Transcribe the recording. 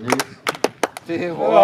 É isso. Ferrou.